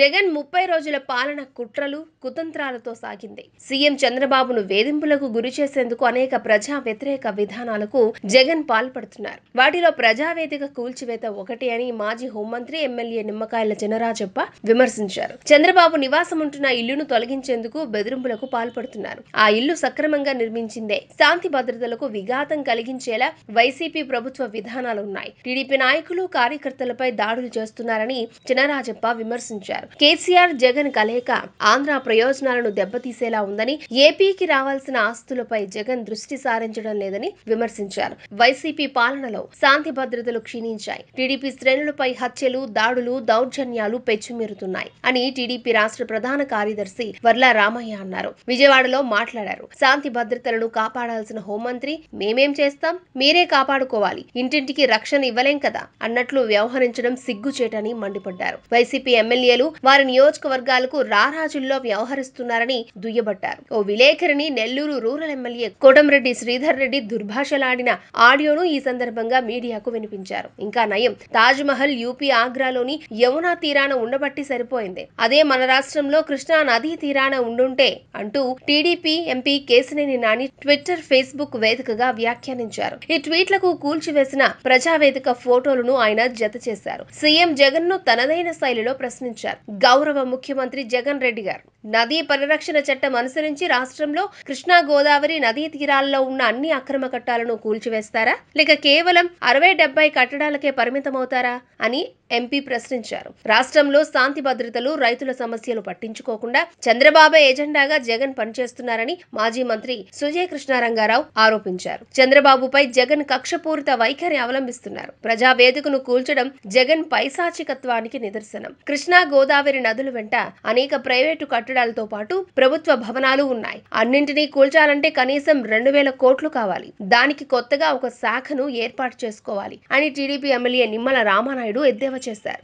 జగన్ ముప్పై రోజుల పాలన కుట్రలు కుతంత్రాలతో సాగింది. సీఎం చంద్రబాబును వేధింపులకు గురి చేసేందుకు అనేక ప్రజా వ్యతిరేక విధానాలకు జగన్ పాల్పడుతున్నారు. వాటిలో ప్రజావేదిక కూల్చివేత ఒకటి అని మాజీ హోంమంత్రి ఎమ్మెల్యే నిమ్మకాయల చినరాజప్ప విమర్శించారు. చంద్రబాబు నివాసం ఉంటున్న ఇల్లును తొలగించేందుకు బెదిరింపులకు పాల్పడుతున్నారు. ఆ ఇల్లు సక్రమంగా నిర్మించిందే శాంతి భద్రతలకు విఘాతం కలిగించేలా వైసీపీ ప్రభుత్వ విధానాలు ఉన్నాయి టీడీపీ నాయకులు కార్యకర్తలపై దాడులు చేస్తున్నారని చినరాజప్ప విమర్శించారు. కేసీఆర్ జగన్ కలయిక ఆంధ్ర ప్రయోజనాలను దెబ్బతీసేలా ఉందని ఏపీకి రావాల్సిన ఆస్తులపై జగన్ దృష్టి సారించడం లేదని విమర్శించారు. వైసీపీ పాలనలో శాంతి భద్రతలు క్షీణించాయి. టీడీపీ శ్రేణులపై హత్యలు దాడులు దౌర్జన్యాలు పెచ్చుమీరుతున్నాయి అని టీడీపీ రాష్ట్ర ప్రధాన కార్యదర్శి వర్ల రామయ్య అన్నారు. విజయవాడలో మాట్లాడారు. శాంతి భద్రతలను కాపాడాల్సిన హోంమంత్రి మేమేం చేస్తాం? మీరే కాపాడుకోవాలి. ఇంటింటికి రక్షణ ఇవ్వలేం కదా? అన్నట్లు వ్యవహరించడం సిగ్గుచేటని మండిపడ్డారు. వైసీపీ ఎమ్మెల్యేలు వారి నియోజకవర్గాలకు రారాజుల్లో వ్యవహరిస్తున్నారని దుయ్యబట్టారు. ఓ విలేకరిని నెల్లూరు రూరల్ ఎమ్మెల్యే కోటంరెడ్డి శ్రీధర్ రెడ్డి దుర్భాషలాడిన ఆడియోను ఈ సందర్భంగా మీడియాకు వినిపించారు. ఇంకా నయం తాజ్ మహల్ యూపీ ఆగ్రాలోని యమునా తీరాన ఉండబట్టి సరిపోయింది. అదే మన రాష్ట్రంలో కృష్ణా నదీ తీరాన ఉండుంటే అంటూ TDP MP Kesineni Nani Twitter Facebook వేదికగా వ్యాఖ్యానించారు. ఈ ట్వీట్లకు కూల్చివేసిన ప్రజావేదిక ఫోటోలను ఆయన జత చేశారు సీఎం జగన్ను తనదైన శైలిలో ప్రశ్నించారు. గౌరవ ముఖ్యమంత్రి జగన్ రెడ్డి గారు. నదీ పరిరక్షణ చట్టం అనుసరించి రాష్ట్రంలో కృష్ణా గోదావరి నదీ తీరాల్లో ఉన్న అన్ని అక్రమ కట్టాలను కూల్చివేస్తారా? లేక కేవలం అరవై డెబ్బై కట్టడాలకే పరిమితమవుతారా? అని ఎంపీ ప్రశ్నించారు. రాష్ట్రంలో శాంతి భద్రతలు రైతుల సమస్యలు పట్టించుకోకుండా చంద్రబాబు ఎజెండాగా జగన్ పనిచేస్తున్నారని మాజీ మంత్రి సుజయ కృష్ణారంగారావు ఆరోపించారు. చంద్రబాబుపై జగన్ కక్షపూరిత వైఖరి అవలంబిస్తున్నారు. ప్రజా వేదికను కూల్చడం జగన్ పైశాచికత్వానికి నిదర్శనం. కృష్ణా గోదావరి నదుల వెంట అనేక ప్రైవేటు కట్టడాలతో పాటు ప్రభుత్వ భవనాలు ఉన్నాయి. అన్నింటినీ కూల్చాలంటే కనీసం రెండు వేల కోట్లు కావాలి. దానికి కొత్తగా ఒక శాఖను ఏర్పాటు చేసుకోవాలి అని టీడీపీ ఎమ్మెల్యే నిమ్మల రామానాయుడు ఎద్దేవా చేశారు.